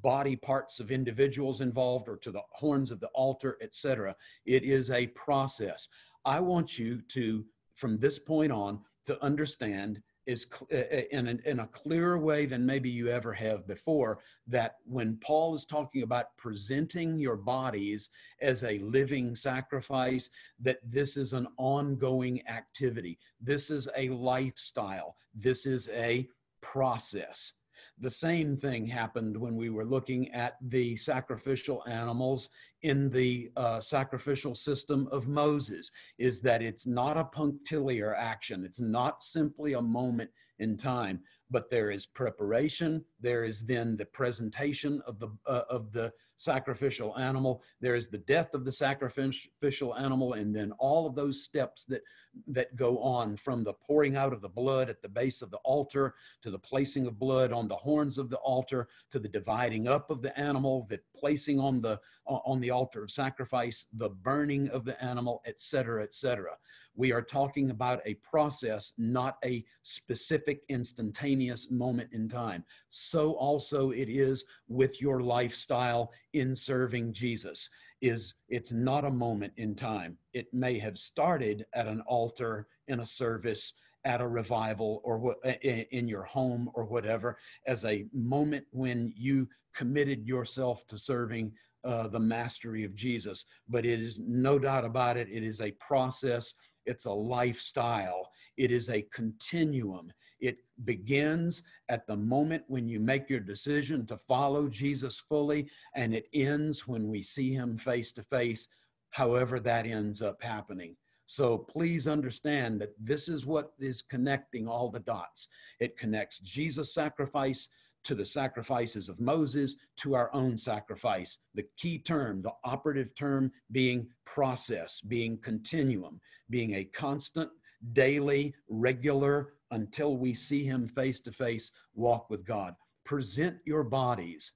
body parts of individuals involved or to the horns of the altar etc it is a process. I want you to from this point on to understand is uh, uh, in, in a clearer way than maybe you ever have before that when paul is talking about presenting your bodies as a living sacrifice that this is an ongoing activity. This is a lifestyle. This is a process the same thing happened when we were looking at the sacrificial animals in the uh, sacrificial system of Moses, is that it's not a punctiliar action. It's not simply a moment in time, but there is preparation. There is then the presentation of the uh, of the sacrificial animal. There is the death of the sacrificial animal, and then all of those steps that that go on from the pouring out of the blood at the base of the altar to the placing of blood on the horns of the altar to the dividing up of the animal, the placing on the on the altar of sacrifice, the burning of the animal, etc., etc. We are talking about a process, not a specific instantaneous moment in time. So also it is with your lifestyle in serving Jesus is it's not a moment in time. It may have started at an altar in a service at a revival or in your home or whatever as a moment when you committed yourself to serving uh, the mastery of Jesus. But it is no doubt about it, it is a process it's a lifestyle, it is a continuum. It begins at the moment when you make your decision to follow Jesus fully, and it ends when we see him face to face, however that ends up happening. So please understand that this is what is connecting all the dots. It connects Jesus' sacrifice to the sacrifices of Moses to our own sacrifice. The key term, the operative term being process, being continuum, being a constant, daily, regular, until we see him face to face walk with God. Present your bodies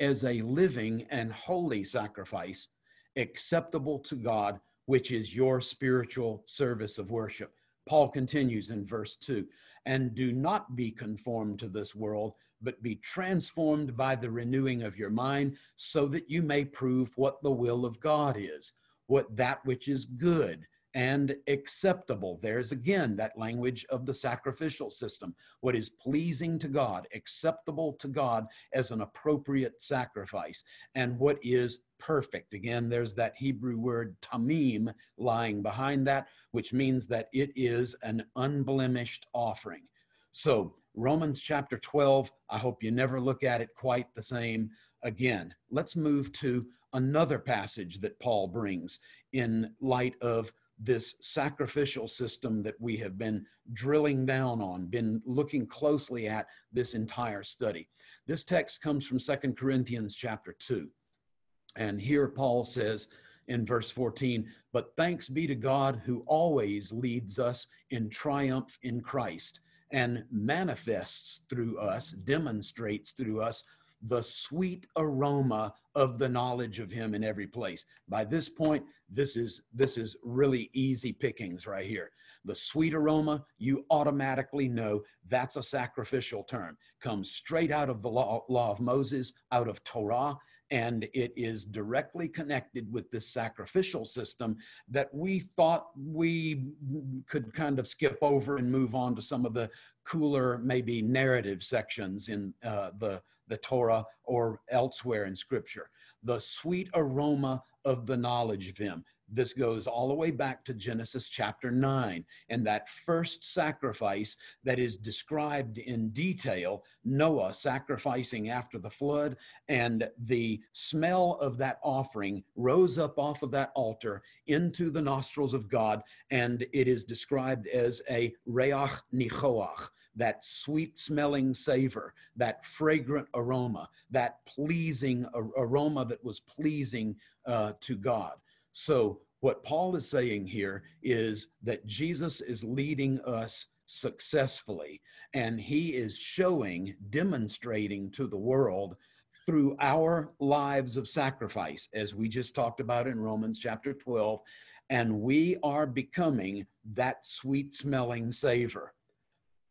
as a living and holy sacrifice acceptable to God, which is your spiritual service of worship. Paul continues in verse 2 and do not be conformed to this world, but be transformed by the renewing of your mind, so that you may prove what the will of God is, what that which is good and acceptable. There's again that language of the sacrificial system. What is pleasing to God, acceptable to God as an appropriate sacrifice, and what is perfect. Again, there's that Hebrew word tamim lying behind that, which means that it is an unblemished offering. So, Romans chapter 12, I hope you never look at it quite the same again. Let's move to another passage that Paul brings in light of this sacrificial system that we have been drilling down on, been looking closely at this entire study. This text comes from Second Corinthians chapter 2. And here Paul says in verse 14, But thanks be to God who always leads us in triumph in Christ and manifests through us, demonstrates through us the sweet aroma of the knowledge of him in every place. By this point, this is this is really easy pickings right here. The sweet aroma, you automatically know that's a sacrificial term. Comes straight out of the law, law of Moses, out of Torah, and it is directly connected with this sacrificial system that we thought we could kind of skip over and move on to some of the cooler, maybe narrative sections in uh, the the Torah or elsewhere in Scripture. The sweet aroma of the knowledge of Him. This goes all the way back to Genesis chapter 9 and that first sacrifice that is described in detail Noah sacrificing after the flood, and the smell of that offering rose up off of that altar into the nostrils of God, and it is described as a reach nichoach, that sweet smelling savor, that fragrant aroma, that pleasing aroma that was pleasing uh, to God. So, what Paul is saying here is that Jesus is leading us successfully, and he is showing, demonstrating to the world through our lives of sacrifice, as we just talked about in Romans chapter 12, and we are becoming that sweet smelling savor.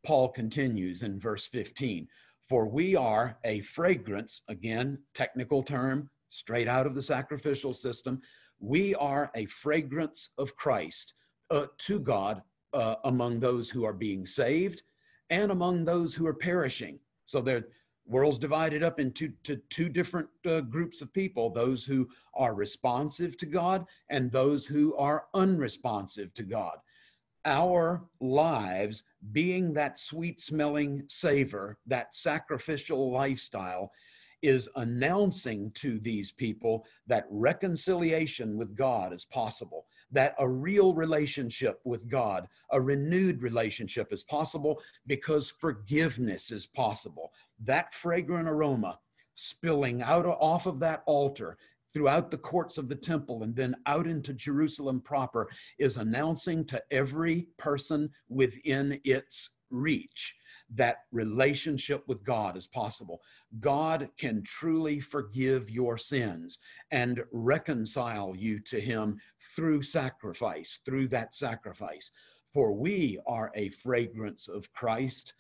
Paul continues in verse 15 For we are a fragrance, again, technical term, straight out of the sacrificial system. We are a fragrance of Christ uh, to God uh, among those who are being saved and among those who are perishing. So the world's divided up into to two different uh, groups of people those who are responsive to God and those who are unresponsive to God our lives being that sweet smelling savor, that sacrificial lifestyle, is announcing to these people that reconciliation with God is possible, that a real relationship with God, a renewed relationship is possible because forgiveness is possible. That fragrant aroma spilling out off of that altar throughout the courts of the temple and then out into Jerusalem proper is announcing to every person within its reach that relationship with God is possible. God can truly forgive your sins and reconcile you to Him through sacrifice, through that sacrifice. For we are a fragrance of Christ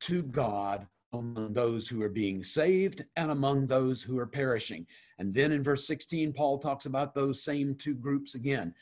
to God among those who are being saved and among those who are perishing. And then in verse 16, Paul talks about those same two groups again.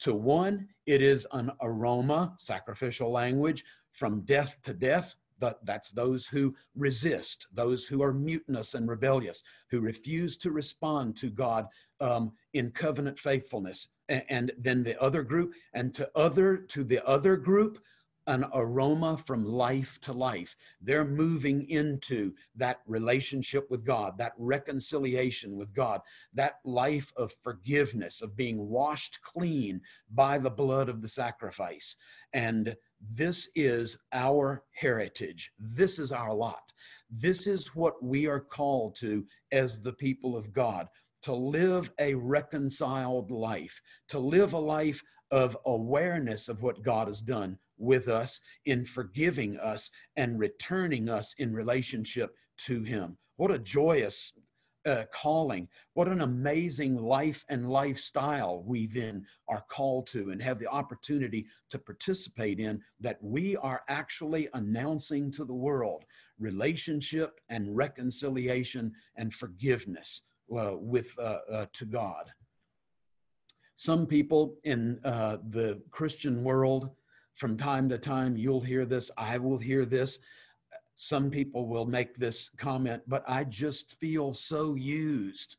To one, it is an aroma, sacrificial language, from death to death. But that's those who resist, those who are mutinous and rebellious, who refuse to respond to God um, in covenant faithfulness. And, and then the other group, and to other to the other group, an aroma from life to life. They're moving into that relationship with God, that reconciliation with God, that life of forgiveness, of being washed clean by the blood of the sacrifice. And this is our heritage. This is our lot. This is what we are called to as the people of God to live a reconciled life, to live a life of awareness of what God has done with us in forgiving us and returning us in relationship to Him. What a joyous uh, calling. What an amazing life and lifestyle we then are called to and have the opportunity to participate in that we are actually announcing to the world relationship and reconciliation and forgiveness uh, with uh, uh to God. Some people in uh, the Christian world from time to time, you'll hear this, I will hear this. Some people will make this comment, but I just feel so used.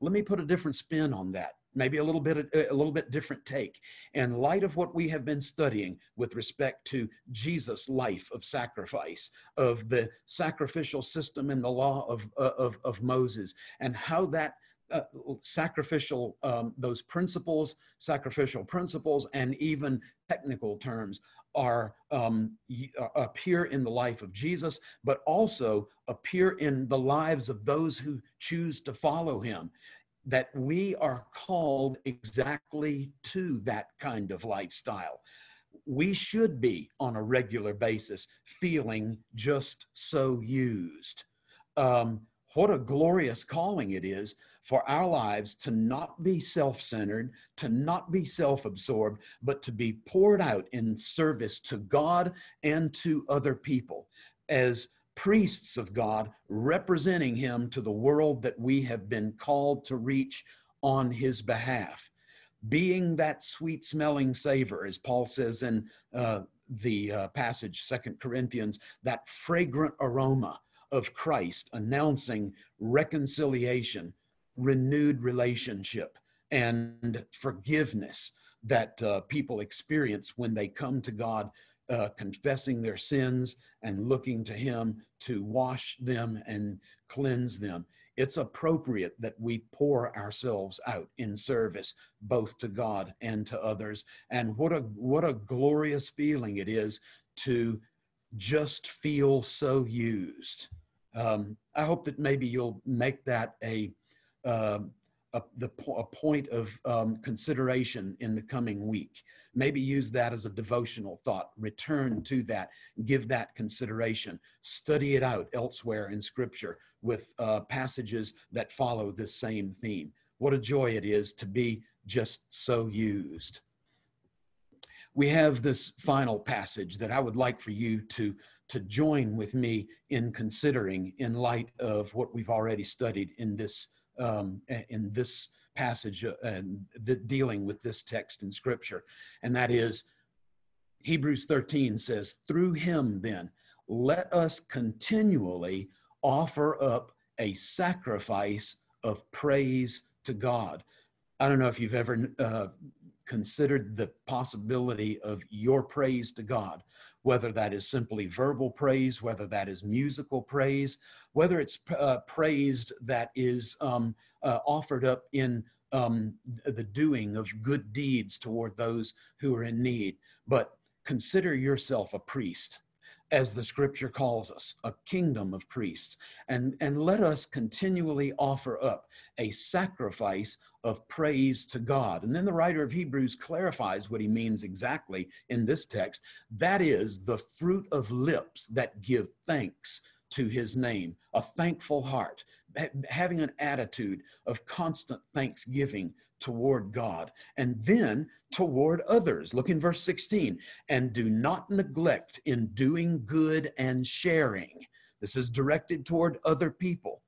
Let me put a different spin on that maybe a little bit a little bit different take in light of what we have been studying with respect to jesus life of sacrifice of the sacrificial system and the law of of, of moses and how that uh, sacrificial um, those principles sacrificial principles and even technical terms are um, uh, appear in the life of jesus but also appear in the lives of those who choose to follow him that we are called exactly to that kind of lifestyle. We should be on a regular basis feeling just so used. Um, what a glorious calling it is for our lives to not be self centered, to not be self absorbed, but to be poured out in service to God and to other people as priests of God, representing Him to the world that we have been called to reach on His behalf. Being that sweet smelling savor, as Paul says in uh, the uh, passage, Second Corinthians, that fragrant aroma of Christ announcing reconciliation renewed relationship and forgiveness that uh, people experience when they come to God, uh, confessing their sins and looking to Him to wash them and cleanse them. It's appropriate that we pour ourselves out in service, both to God and to others. And what a what a glorious feeling it is to just feel so used. Um, I hope that maybe you'll make that a, uh, a, the, a point of um, consideration in the coming week. Maybe use that as a devotional thought. Return to that. Give that consideration. Study it out elsewhere in Scripture with uh, passages that follow this same theme. What a joy it is to be just so used. We have this final passage that I would like for you to, to join with me in considering in light of what we've already studied in this, um, in this passage uh, and the, dealing with this text in Scripture. And that is Hebrews 13 says, Through him then, let us continually offer up a sacrifice of praise to God. I don't know if you've ever uh, considered the possibility of your praise to God, whether that is simply verbal praise, whether that is musical praise, whether it's uh, praised that is um, uh, offered up in um, the doing of good deeds toward those who are in need. But consider yourself a priest as the scripture calls us, a kingdom of priests. And, and let us continually offer up a sacrifice of praise to God. And then the writer of Hebrews clarifies what he means exactly in this text. That is the fruit of lips that give thanks to his name, a thankful heart, having an attitude of constant thanksgiving toward God and then toward others. Look in verse 16 and do not neglect in doing good and sharing. This is directed toward other people.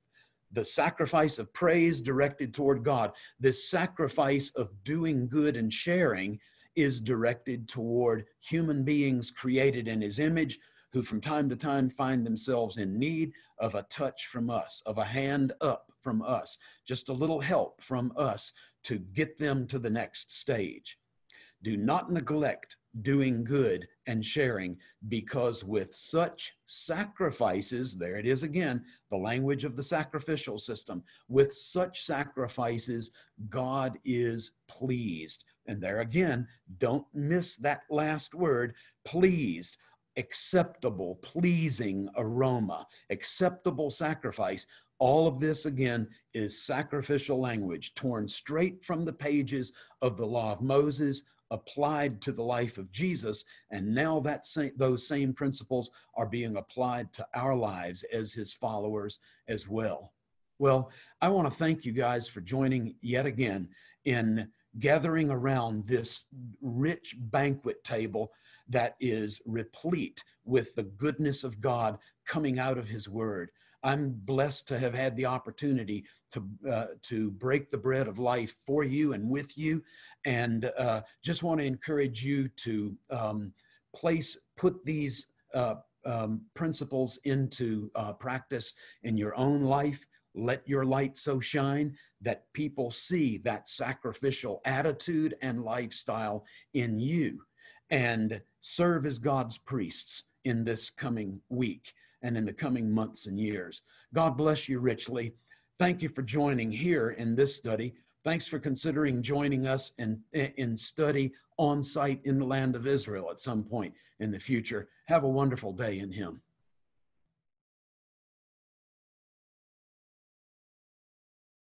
The sacrifice of praise directed toward God. This sacrifice of doing good and sharing is directed toward human beings created in his image who from time to time find themselves in need of a touch from us, of a hand up from us, just a little help from us to get them to the next stage. Do not neglect doing good and sharing because with such sacrifices, there it is again, the language of the sacrificial system, with such sacrifices, God is pleased. And there again, don't miss that last word, pleased acceptable, pleasing aroma, acceptable sacrifice. All of this, again, is sacrificial language torn straight from the pages of the law of Moses, applied to the life of Jesus. And now that same, those same principles are being applied to our lives as his followers as well. Well, I want to thank you guys for joining yet again in gathering around this rich banquet table that is replete with the goodness of God coming out of his word. I'm blessed to have had the opportunity to uh, to break the bread of life for you and with you, and uh, just want to encourage you to um, place put these uh, um, principles into uh, practice in your own life. Let your light so shine that people see that sacrificial attitude and lifestyle in you, and serve as God's priests in this coming week and in the coming months and years. God bless you richly. Thank you for joining here in this study. Thanks for considering joining us in, in study on site in the land of Israel at some point in the future. Have a wonderful day in Him.